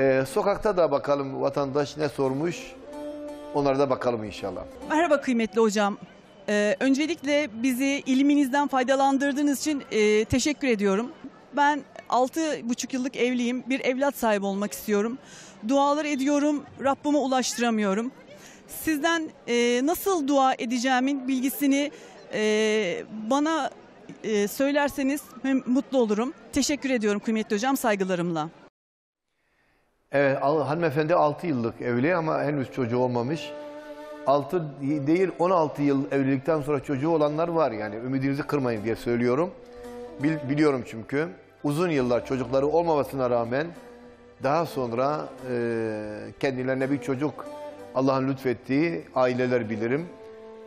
Ee, sokakta da bakalım vatandaş ne sormuş. Onlara da bakalım inşallah. Merhaba kıymetli hocam. Ee, öncelikle bizi ilminizden faydalandırdığınız için e, teşekkür ediyorum. Ben 6,5 yıllık evliyim. Bir evlat sahibi olmak istiyorum. Dualar ediyorum, Rabbime ulaştıramıyorum. Sizden e, nasıl dua edeceğimin bilgisini e, bana e, söylerseniz mutlu olurum. Teşekkür ediyorum kıymetli hocam, saygılarımla. Evet hanımefendi 6 yıllık evli ama henüz çocuğu olmamış. 6 değil 16 yıl evlilikten sonra çocuğu olanlar var yani ümidinizi kırmayın diye söylüyorum. Bil- biliyorum çünkü uzun yıllar çocukları olmamasına rağmen daha sonra e, kendilerine bir çocuk Allah'ın lütfettiği aileler bilirim.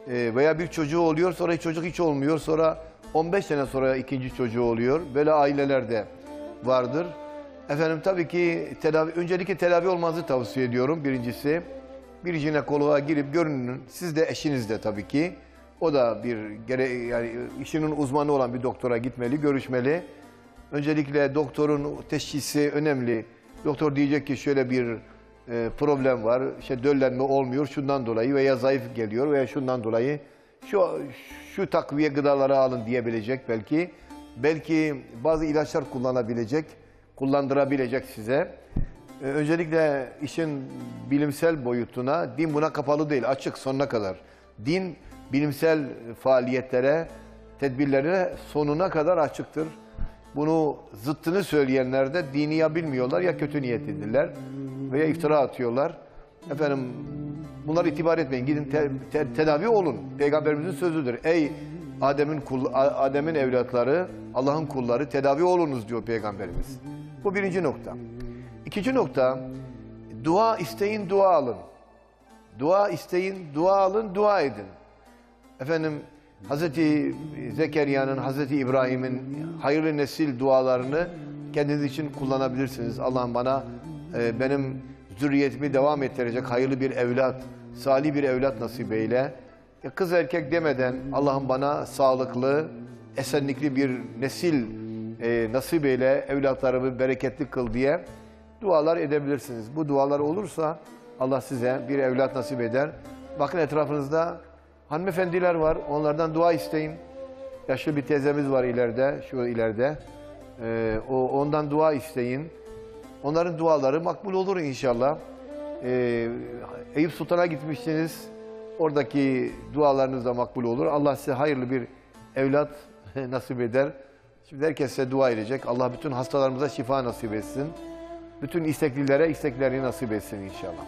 E, veya bir çocuğu oluyor sonra çocuk hiç olmuyor sonra 15 sene sonra ikinci çocuğu oluyor. Böyle aileler de vardır. Efendim tabii ki tedavi, öncelikle tedavi olmanızı tavsiye ediyorum birincisi. Bir jinekoloğa girip görünün. Siz de eşiniz de tabii ki. O da bir gere yani işinin uzmanı olan bir doktora gitmeli, görüşmeli. Öncelikle doktorun teşhisi önemli. Doktor diyecek ki şöyle bir e, problem var. İşte döllenme olmuyor şundan dolayı veya zayıf geliyor veya şundan dolayı şu şu takviye gıdaları alın diyebilecek belki. Belki bazı ilaçlar kullanabilecek, kullandırabilecek size. Ee, Öncelikle işin bilimsel boyutuna, din buna kapalı değil, açık sonuna kadar. Din bilimsel faaliyetlere, tedbirlere sonuna kadar açıktır. Bunu zıttını söyleyenler de dini ya bilmiyorlar ya kötü niyetlidirler veya iftira atıyorlar. Efendim bunlar itibar etmeyin. Gidin te- te- tedavi olun. Peygamberimizin sözüdür. Ey Adem'in Adem'in evlatları, Allah'ın kulları tedavi olunuz diyor Peygamberimiz. Bu birinci nokta. İkinci nokta, dua isteyin, dua alın. Dua isteyin, dua alın, dua edin. Efendim Hazreti Zekeriya'nın, Hazreti İbrahim'in hayırlı nesil dualarını kendiniz için kullanabilirsiniz. Allah'ım bana e, benim zürriyetimi devam ettirecek hayırlı bir evlat, salih bir evlat nasip eyle. Ya kız erkek demeden Allah'ım bana sağlıklı, esenlikli bir nesil e, nasip eyle, evlatlarımı bereketli kıl diye dualar edebilirsiniz. Bu dualar olursa Allah size bir evlat nasip eder. Bakın etrafınızda hanımefendiler var. Onlardan dua isteyin. Yaşlı bir teyzemiz var ileride, şu ileride. Ee, o ondan dua isteyin. Onların duaları makbul olur inşallah. Ee, Eyüp Sultan'a gitmişsiniz. Oradaki dualarınız da makbul olur. Allah size hayırlı bir evlat nasip eder. Şimdi herkes size dua edecek. Allah bütün hastalarımıza şifa nasip etsin. Bütün isteklilere isteklerini nasip etsin inşallah.